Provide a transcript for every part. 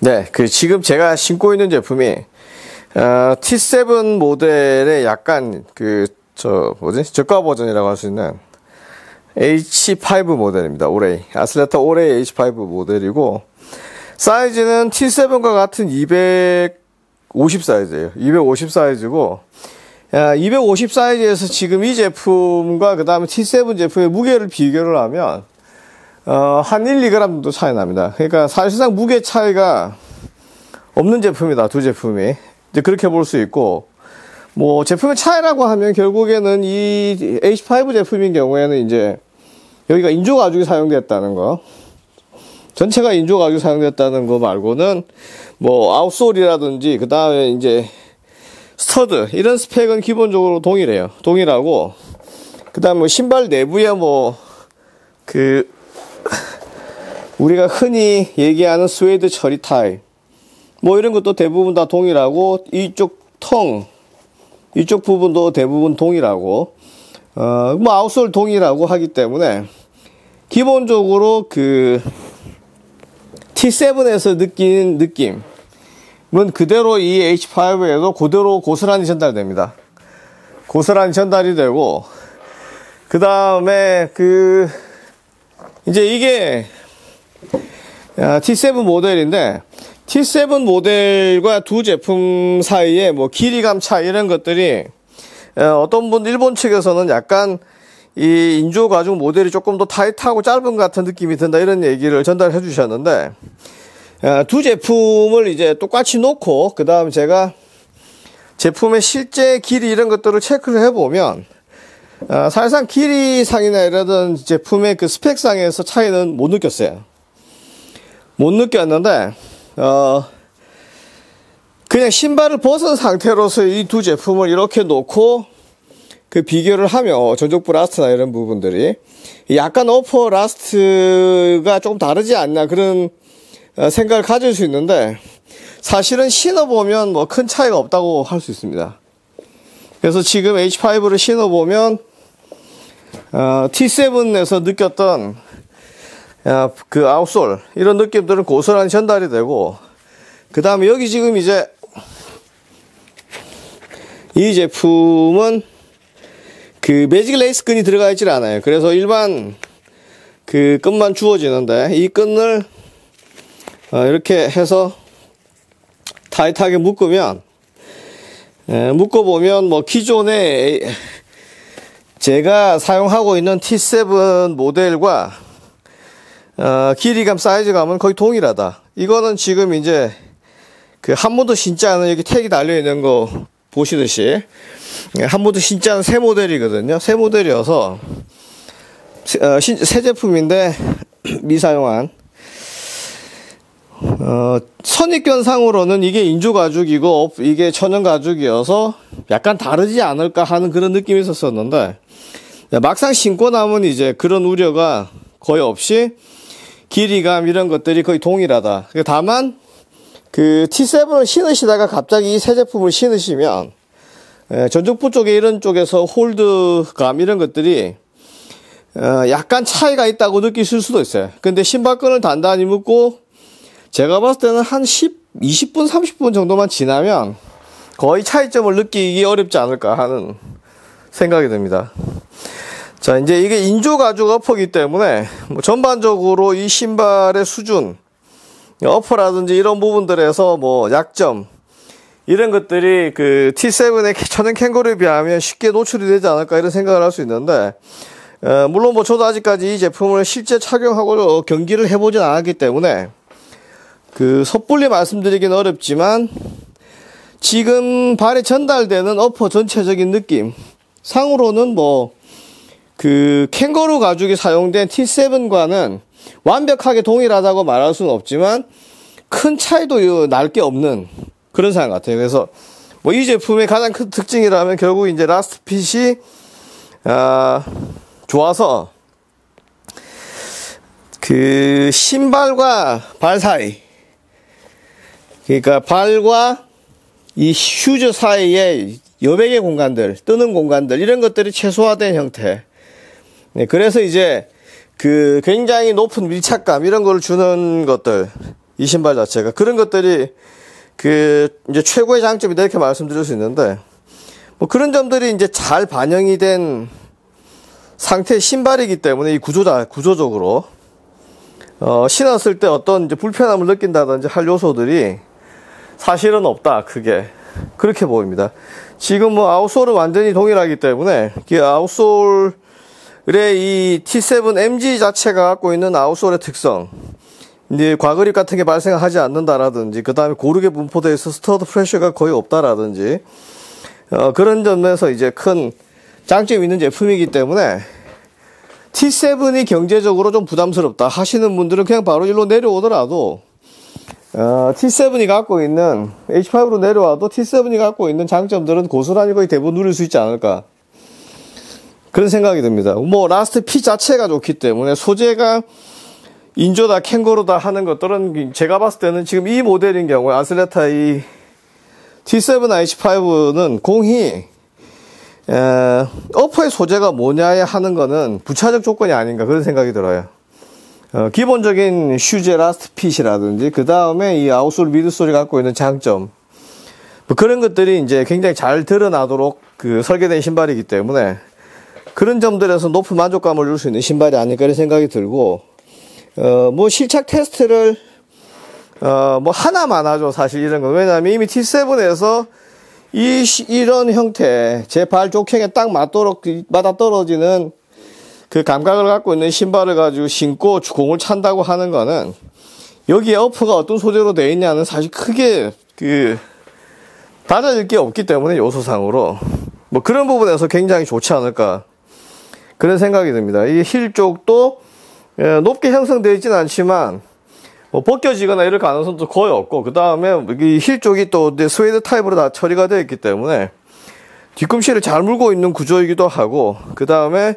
네, 그 지금 제가 신고 있는 제품이 어, T7 모델의 약간 그 저 뭐지 저가 버전이라고 할 수 있는 H5 모델입니다. 올해 아슬레타 올해 H5 모델이고 사이즈는 T7과 같은 250 사이즈예요. 250 사이즈고 250 사이즈에서 지금 이 제품과 그 다음에 T7 제품의 무게를 비교를 하면 어, 한 1, 2g 정도 차이 납니다. 그러니까 사실상 무게 차이가 없는 제품이다. 두 제품이. 이제 그렇게 볼 수 있고, 뭐, 제품의 차이라고 하면 결국에는 이 H5 제품인 경우에는 이제 여기가 인조 가죽이 사용됐다는 거. 전체가 인조 가죽이 사용됐다는 거 말고는 뭐 outsole이라든지 그 다음에 이제 stud 이런 스펙은 기본적으로 동일해요. 동일하고 그 다음에 뭐 신발 내부에 뭐 그 우리가 흔히 얘기하는 스웨이드 처리 타입 뭐 이런 것도 대부분 다 동일하고 이쪽 tongue 이쪽 부분도 대부분 동일하고 어 뭐 outsole 동일하고 하기 때문에 기본적으로 그 T7에서 느낀 느낌은 그대로 이 H5에도 그대로 고스란히 전달됩니다. 고스란히 전달이 되고 그 다음에 그 이제 이게 T7 모델인데 T7 모델과 두 제품 사이에 뭐 길이감 차이 이런 것들이 어떤 분 일본 측에서는 약간 이 인조 가죽 모델이 조금 더 타이트하고 짧은 것 같은 느낌이 든다 이런 얘기를 전달해 주셨는데 두 제품을 이제 똑같이 놓고 그 다음 제가 제품의 실제 길이 이런 것들을 체크를 해보면 사실상 길이상이나 이런 제품의 그 스펙상에서 차이는 못 느꼈어요. 못 느꼈는데 어 그냥 신발을 벗은 상태로서 이 두 제품을 이렇게 놓고 그 비교를 하면 전족부 last나 이런 부분들이 약간 upper last가 조금 다르지 않나 그런 어, 생각을 가질 수 있는데 사실은 신어보면 뭐 큰 차이가 없다고 할 수 있습니다. 그래서 지금 H5를 신어보면 어, T7에서 느꼈던 그 아웃솔 이런 느낌들은 고스란히 전달이 되고 그 다음에 여기 지금 이제 이 제품은 그 매직 레이스 끈이 들어가 있질 않아요. 그래서 일반 그 끈만 주어지는데 이 끈을 어, 이렇게 해서 타이트하게 묶으면 묶어보면 뭐 기존에 제가 사용하고 있는 T7 모델과 어, 길이감 사이즈감은 거의 동일하다. 이거는 지금 이제 그 한 번도 신지 않은 여기 택이 달려 있는 거 보시듯이 한 번도 신지 않은 새 모델이거든요. 새 모델이어서 어, 신, 새 제품인데 미사용한 어, 선입견상으로는 이게 인조 가죽이고 이게 천연 가죽이어서 약간 다르지 않을까 하는 그런 느낌이 있었었는데 막상 신고 나면 이제 그런 우려가 거의 없이 길이감 이런 것들이 거의 동일하다. 그 다만 그 T7을 신으시다가 갑자기 이 새 제품을 신으시면 전족부 쪽에 이런 쪽에서 홀드감 이런 것들이 어, 약간 차이가 있다고 느끼실 수도 있어요. 근데 신발끈을 단단히 묶고 제가 봤을 때는 한 10, 20분, 30분 정도만 지나면 거의 차이점을 느끼기 어렵지 않을까 하는 생각이 듭니다. 자, 이제 이게 인조 가죽 어퍼기 때문에 뭐 전반적으로 이 신발의 수준, 어퍼라든지 이런 부분들에서 뭐 약점, 이런 것들이 그 T7의 천연 캥거루에 비하면 쉽게 노출이 되지 않을까 이런 생각을 할 수 있는데, 어, 물론 뭐 저도 아직까지 이 제품을 실제 착용하고 경기를 해보진 않았기 때문에, 그 섣불리 말씀드리기는 어렵지만, 지금 발에 전달되는 어퍼 전체적인 느낌, 상으로는 뭐, 그 캥거루 가죽이 사용된 T7과는 완벽하게 동일하다고 말할 수는 없지만 큰 차이도 날 게 없는 그런 상황 같아요. 그래서 뭐 이 제품의 가장 큰 특징이라면 결국 이제 last fit이 아, 좋아서 그 신발과 발 사이 그러니까 발과 이 슈즈 사이에 여백의 공간들, 뜨는 공간들 이런 것들이 최소화된 형태 네, 그래서 이제 그 굉장히 높은 밀착감 이런 걸 주는 것들 이 신발 자체가. 그런 것들이 그 이제 최고의 장점이다 이렇게 말씀드릴 수 있는데 뭐 그런 점들이 이제 잘 반영이 된 상태의 신발이기 때문에 이 구조자 구조적으로 어, 신었을 때 어떤 이제 불편함을 느낀다든지 할 요소들이 사실은 없다 크게 그렇게 보입니다. 지금 뭐 아웃솔은 완전히 동일하기 때문에 이 아웃솔의 이 T7 MG 자체가 갖고 있는 outsole의 특성 이제 과그립 같은 게 발생하지 않는다라든지 그 다음에 고르게 분포되어 있어 stud pressure가 거의 없다라든지 어, 그런 점에서 이제 큰 장점이 있는 제품이기 때문에 T7이 경제적으로 좀 부담스럽다 하시는 분들은 그냥 바로 일로 내려오더라도 어, T7이 갖고 있는 H5로 내려와도 T7이 갖고 있는 장점들은 고스란히 거의 대부분 누릴 수 있지 않을까 그런 생각이 듭니다. 뭐 last fit 자체가 좋기 때문에 소재가 인조다 캥거루다 하는 것들은 제가 봤을 때는 지금 이 모델인 경우에 아슬레타 이 T7 H5는 공이 에, 어퍼의 소재가 뭐냐 하는 거는 부차적 조건이 아닌가 그런 생각이 들어요. 어, 기본적인 슈즈 last fit이라든지 그 다음에 이 outsole midsole이 갖고 있는 장점. 뭐 그런 것들이 이제 굉장히 잘 드러나도록 그 설계된 신발이기 때문에 그런 점들에서 높은 만족감을 줄 수 있는 신발이 아닐까 이런 생각이 들고 어, 뭐 실착 테스트를 어, 뭐 하나만 하죠 사실 이런 거 왜냐하면 이미 T7에서 이 이런 형태 제 발 족행에 딱 맞도록 맞아 떨어지는 그 감각을 갖고 있는 신발을 가지고 신고 공을 찬다고 하는 거는 여기 에 upper가 어떤 소재로 되어 있냐는 사실 크게 그 달라질 게 없기 때문에 요소상으로 뭐 그런 부분에서 굉장히 좋지 않을까 그런 생각이 듭니다. 이 힐 쪽도 예, 높게 형성되어 있지는 않지만 뭐 벗겨지거나 이럴 가능성도 거의 없고 그 다음에 힐 쪽이 또 스웨이드 타입으로 다 처리가 되어 있기 때문에 뒤꿈치를 잘 물고 있는 구조이기도 하고 그 다음에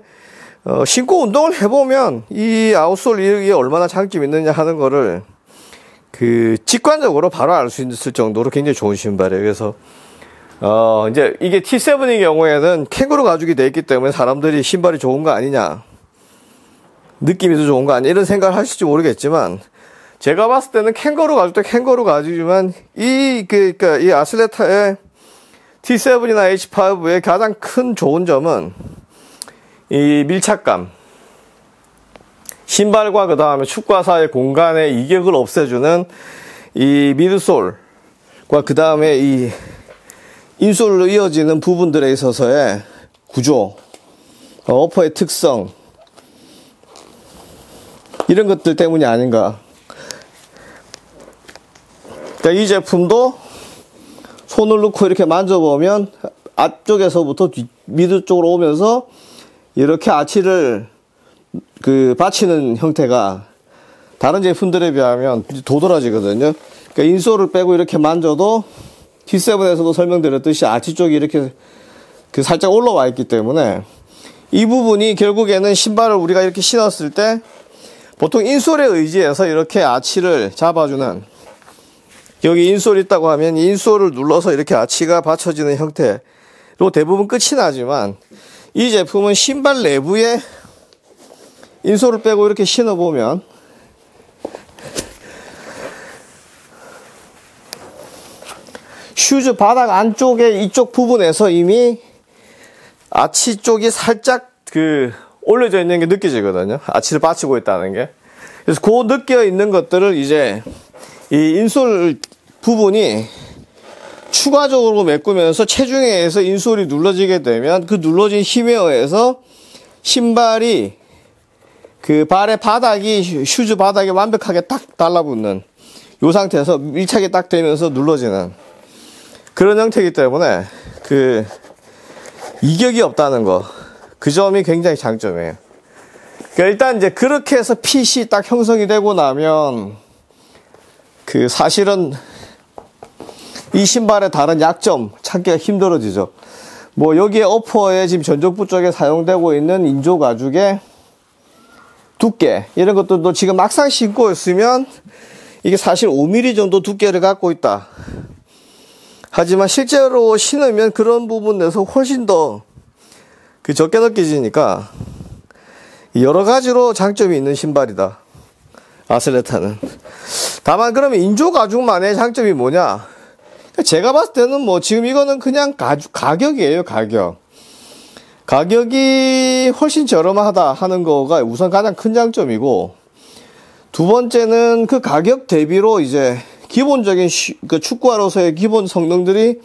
어, 신고 운동을 해보면 이 아웃솔 이게 얼마나 장점이 있느냐 하는 거를 그 직관적으로 바로 알 수 있을 정도로 굉장히 좋은 신발이에요. 그래서 어 이제 이게 T7의 경우에는 캥거루 가죽이 돼 있기 때문에 사람들이 신발이 좋은 거 아니냐 느낌이 더 좋은 거 아니냐 이런 생각을 하실지 모르겠지만 제가 봤을 때는 캥거루 가죽도 캥거루 가죽이지만 이, 그, 그니까 이 아슬레타의 T7이나 H5의 가장 큰 좋은 점은 이 밀착감. 신발과 그 다음에 축구화 사이의 공간의 이격을 없애주는 이 미드솔과 그 다음에 이 인솔로 이어지는 부분들에 있어서의 구조, 어, 어퍼의 특성, 이런 것들 때문이 아닌가 그러니까 이 제품도 손을 넣고 이렇게 만져보면 앞쪽에서부터 미드 쪽으로 오면서 이렇게 아치를 그 받치는 형태가 다른 제품들에 비하면 도드라지거든요. 그러니까 인솔을 빼고 이렇게 만져도 T7에서도 설명드렸듯이 아치 쪽이 이렇게 그 살짝 올라와 있기 때문에 이 부분이 결국에는 신발을 우리가 이렇게 신었을 때 보통 insole에 의지해서 이렇게 아치를 잡아주는 여기 insole 있다고 하면 insole을 눌러서 이렇게 아치가 받쳐지는 형태로 대부분 끝이 나지만 이 제품은 신발 내부에 insole을 빼고 이렇게 신어보면 슈즈 바닥 안쪽에 이쪽 부분에서 이미 아치 쪽이 살짝 그 올려져 있는 게 느껴지거든요. 아치를 받치고 있다는 게. 그래서 그 느껴 있는 것들을 이제 이 insole 부분이 추가적으로 메꾸면서 체중에 의해서 insole이 눌러지게 되면 그 눌러진 힘에 의해서 신발이 그 발의 바닥이 슈즈 바닥에 완벽하게 딱 달라붙는 이 상태에서 밀착이 딱 되면서 눌러지는 그런 형태이기 때문에 그 이격이 없다는 거 그 점이 굉장히 장점이에요. 그러니까 일단 이제 그렇게 해서 핏이 딱 형성이 되고 나면 그 사실은 이 신발의 다른 약점 찾기가 힘들어지죠. 뭐 여기에 어퍼에 지금 전족부 쪽에 사용되고 있는 인조 가죽의 두께 이런 것들도 지금 막상 신고 있으면 이게 사실 5mm 정도 두께를 갖고 있다. 하지만 실제로 신으면 그런 부분에서 훨씬 더 그 적게 느껴지니까 여러 가지로 장점이 있는 신발이다. 아슬레타는. 다만 그러면 인조 가죽만의 장점이 뭐냐? 제가 봤을 때는 뭐 지금 이거는 그냥 가격이에요 가격. 가격이 훨씬 저렴하다 하는 거가 우선 가장 큰 장점이고 두 번째는 그 가격 대비로 이제 기본적인 시, 그 축구화로서의 기본 성능들이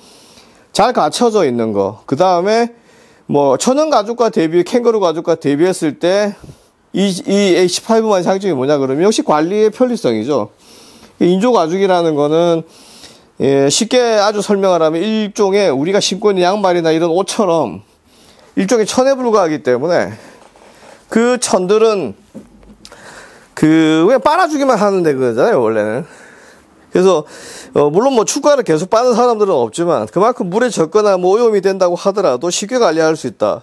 잘 갖춰져 있는 거. 그 다음에 뭐 천연 가죽과 대비, 캥거루 가죽과 대비했을 때 이, 이 H5만의 장점이 뭐냐 그러면 역시 관리의 편리성이죠. 인조 가죽이라는 거는 예, 쉽게 아주 설명을 하면 일종의 우리가 신고 있는 양말이나 이런 옷처럼 일종의 천에 불과하기 때문에 그 천들은 그 그냥 빨아주기만 하는데 그거잖아요 원래는. 그래서 어 물론 뭐 축구화를 계속 빠는 사람들은 없지만 그만큼 물에 젖거나 뭐 오염이 된다고 하더라도 쉽게 관리할 수 있다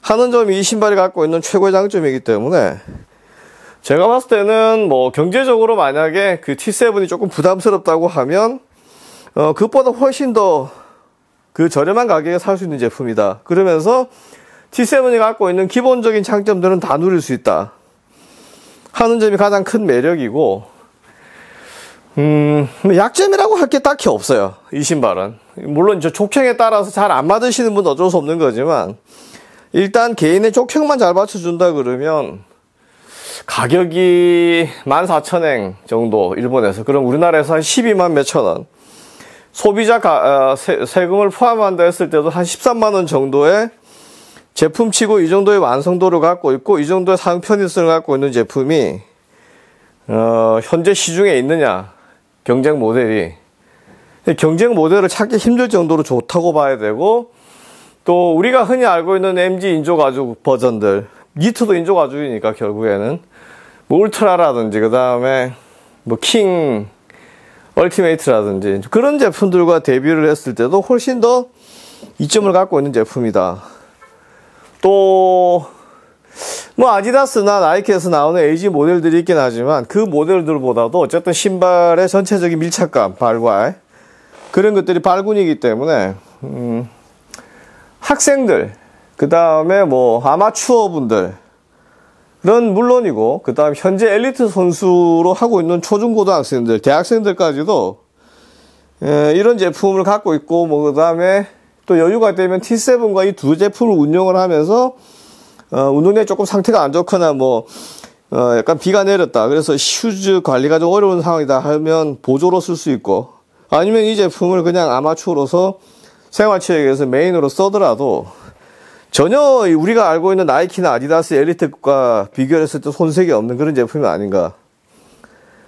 하는 점이 이 신발이 갖고 있는 최고의 장점이기 때문에 제가 봤을 때는 뭐 경제적으로 만약에 그 T7이 조금 부담스럽다고 하면 어 그것보다 훨씬 더 그 저렴한 가격에 살 수 있는 제품이다. 그러면서 T7이 갖고 있는 기본적인 장점들은 다 누릴 수 있다. 하는 점이 가장 큰 매력이고 음, 약점이라고 할 게 딱히 없어요. 이 신발은. 물론 저 족형에 따라서 잘 안 맞으시는 분은 어쩔 수 없는 거지만 일단 개인의 족형만 잘 맞춰준다 그러면 가격이 14,000엔 정도 일본에서 그럼 우리나라에서 한 12만 몇천 원 소비자 가, 어, 세, 세금을 포함한다 했을 때도 한 13만 원 정도의 제품치고 이 정도의 완성도를 갖고 있고 이 정도의 사용 편의성을 갖고 있는 제품이 어, 현재 시중에 있느냐 경쟁 모델이. 경쟁 모델을 찾기 힘들 정도로 좋다고 봐야 되고 또 우리가 흔히 알고 있는 MG 인조 가죽 버전들 니트도 인조 가죽이니까 결국에는. 뭐 울트라라든지 그 다음에 뭐 킹 얼티메이트라든지 그런 제품들과 대비를 했을 때도 훨씬 더 이점을 갖고 있는 제품이다. 또, 뭐, 아디다스나 나이키에서 나오는 AG 모델들이 있긴 하지만 그 모델들보다도 어쨌든 신발의 전체적인 밀착감, 발괄, 그런 것들이 발군이기 때문에, 음, 학생들, 그 다음에 뭐, 아마추어 분들, 는 물론이고 그 다음 현재 엘리트 선수로 하고 있는 초중고등학생들 대학생들까지도 에, 이런 제품을 갖고 있고 뭐 그 다음에 또 여유가 되면 T7과 이 두 제품을 운영을 하면서 어, 운동에 조금 상태가 안 좋거나 뭐 어, 약간 비가 내렸다. 그래서 슈즈 관리가 좀 어려운 상황이다 하면 보조로 쓸 수 있고 아니면 이 제품을 그냥 아마추어로서 생활체육에서 메인으로 써더라도 전혀 우리가 알고 있는 나이키나 아디다스 엘리트과 비교했을 때 손색이 없는 그런 제품이 아닌가.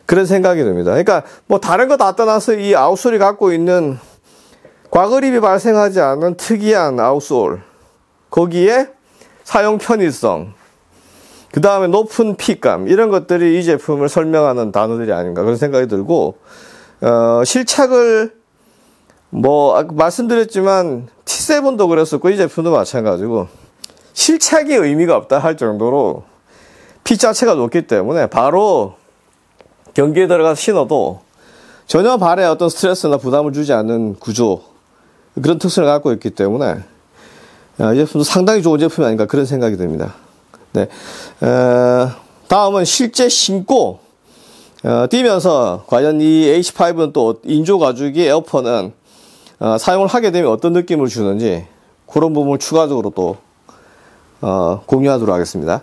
그런 생각이 듭니다. 그러니까 뭐 다른 거 다 떠나서 이 아웃솔이 갖고 있는 과거립이 발생하지 않은 특이한 아웃솔. 거기에 사용 편의성. 그 다음에 높은 핏감. 이런 것들이 이 제품을 설명하는 단어들이 아닌가. 그런 생각이 들고, 어, 실착을 뭐 말씀드렸지만 T7도 그랬었고 이 제품도 마찬가지고 실착이 의미가 없다 할 정도로 피 자체가 높기 때문에 바로 경기에 들어가서 신어도 전혀 발에 어떤 스트레스나 부담을 주지 않는 구조 그런 특성을 갖고 있기 때문에 이 제품도 상당히 좋은 제품이 아닌가 그런 생각이 듭니다. 네. 에, 다음은 실제 신고 어, 뛰면서 과연 이 H5는 또 인조 가죽이 에어퍼는 어, 사용을 하게 되면 어떤 느낌을 주는지 그런 부분을 추가적으로 또 어, 공유하도록 하겠습니다.